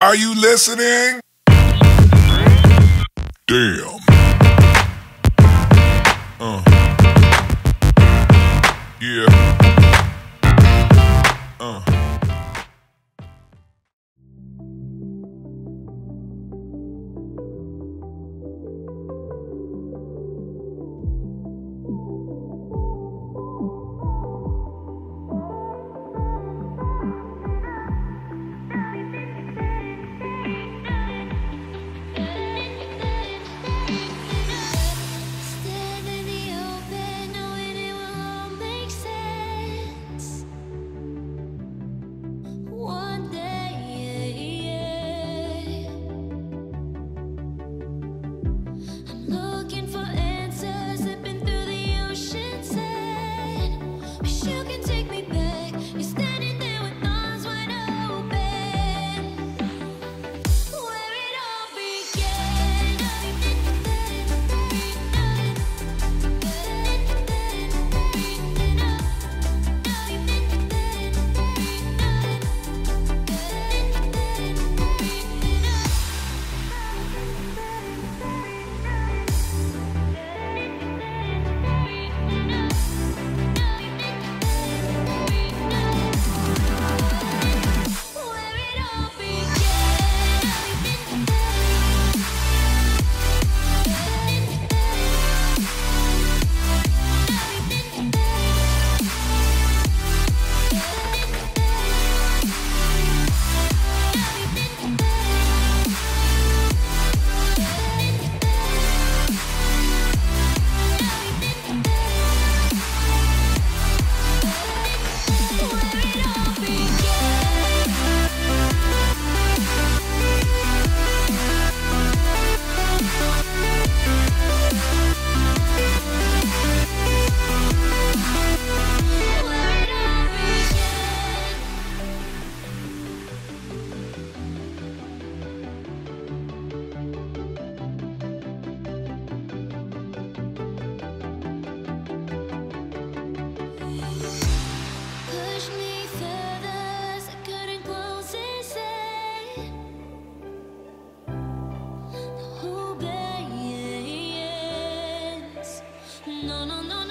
Are you listening? Damn. Uh. Yeah. no, no, no.